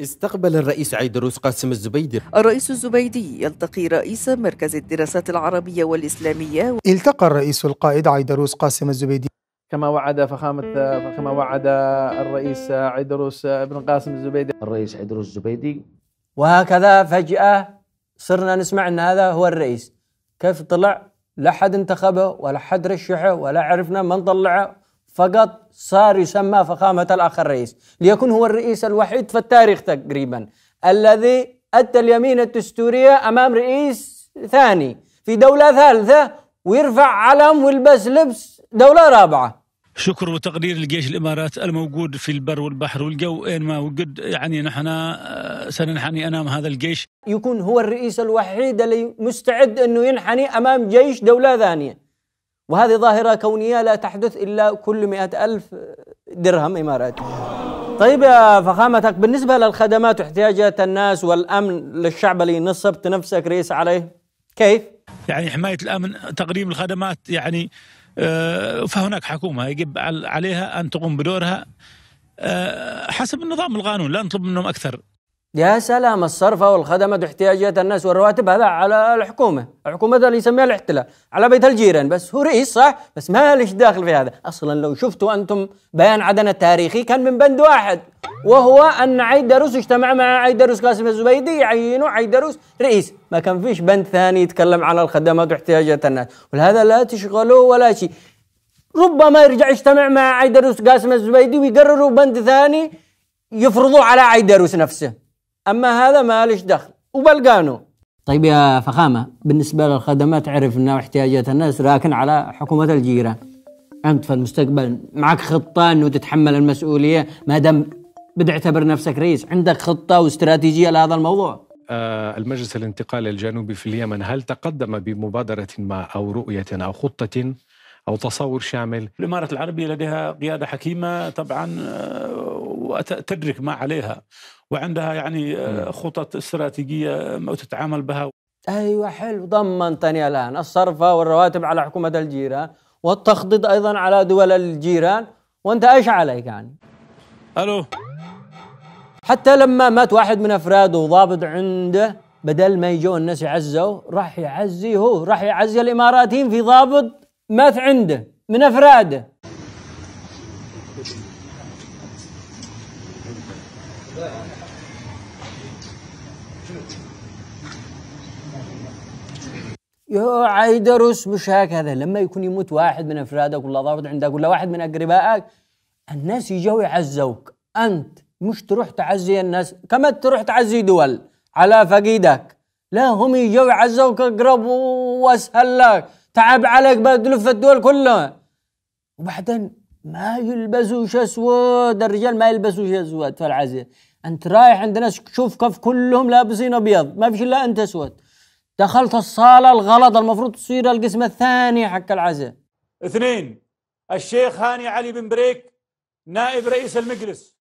استقبل الرئيس عيدروس قاسم الزبيدي. الرئيس الزبيدي يلتقي رئيس مركز الدراسات العربية والإسلامية التقى الرئيس القائد عيدروس قاسم الزبيدي. كما وعد فخامة كما وعد الرئيس عيدروس بن قاسم الزبيدي. الرئيس عيدروس الزبيدي. وهكذا فجأة صرنا نسمع أن هذا هو الرئيس. كيف طلع؟ لا حد انتخبه ولا حد رشحه ولا عرفنا من طلعه. فقط صار يسمى فخامة الأخ الرئيس ليكون هو الرئيس الوحيد في التاريخ تقريبا. الذي أدى اليمين الدستورية أمام رئيس ثاني في دولة ثالثة ويرفع علم ويلبس لبس دولة رابعة. شكر وتقدير لجيش الإمارات الموجود في البر والبحر والجو. اين ما وجد يعني نحن سننحني أمام هذا الجيش. يكون هو الرئيس الوحيد اللي مستعد إنه ينحني أمام جيش دولة ثانية. وهذه ظاهرة كونية لا تحدث إلا كل مئة ألف درهم إماراتي طيب يا فخامتك بالنسبة للخدمات واحتياجات الناس والأمن للشعب اللي نصبت نفسك رئيس عليه كيف؟ يعني حماية الأمن تقديم الخدمات يعني فهناك حكومة يجب عليها أن تقوم بدورها حسب النظام القانون لا نطلب منهم أكثر يا سلام الصرفة والخدمات واحتياجات الناس والرواتب هذا على الحكومة. الحكومة اللي يسميها الاحتلال. على بيت الجيران. بس هو رئيس صح؟ بس ما ليش داخل في هذا. أصلا لو شفتوا أنتم بيان عدن التاريخي كان من بند واحد وهو أن عيدروس اجتمع مع عيدروس قاسم الزبيدي يعينوا عيدروس رئيس. ما كان فيش بند ثاني يتكلم عن الخدمات واحتياجات الناس. ولهذا لا تشغلوا ولا شيء. ربما يرجع يجتمع مع عيدروس قاسم الزبيدي ويقرروا بند ثاني يفرضوه على عيدروس نفسه. أما هذا ما ليش دخل وبلقانه طيب يا فخامة بالنسبة للخدمات عرفنا واحتياجات الناس لكن على حكومة الجيران. أنت في المستقبل معك خطة إنه تتحمل المسؤولية ما دام بتعتبر نفسك رئيس عندك خطة واستراتيجية لهذا الموضوع؟ آه المجلس الانتقالي الجنوبي في اليمن هل تقدم بمبادرة ما أو رؤية أو خطة أو تصور شامل؟ الإمارات العربية لديها قيادة حكيمة طبعا وتدرك ما عليها وعندها يعني خطط استراتيجية وتتعامل بها. أيوه حلو. ضمنتني الآن الصرفه والرواتب على حكومة الجيران والتخطيط أيضا على دول الجيران. وأنت إيش عليك يعني؟ ألو. حتى لما مات واحد من افراده وضابط عنده بدل ما يجوا الناس يعزوا راح يعزي هو راح يعزي الإماراتيين في ضابط مات عنده من أفراده. يا عيدروس مش هكذا. لما يكون يموت واحد من أفرادك ولا ضابط عندك ولا واحد من أقربائك الناس يجوا يعزوك. أنت مش تروح تعزي الناس كما تروح تعزي دول على فقيدك. لا هم يجوا يعزوك أقرب وأسهل لك. تعب عليك بتلف الدول كلها. وبعدين ما يلبسوش أسود. الرجال ما يلبسوش أسود في العزاء أنت رايح عند ناس شوف كيف كلهم لابسين أبيض ما فيش إلا أنت أسود. دخلت الصالة الغلط المفروض تصير القسم الثاني حق العزاء. اثنين الشيخ هاني علي بن بريك نائب رئيس المجلس.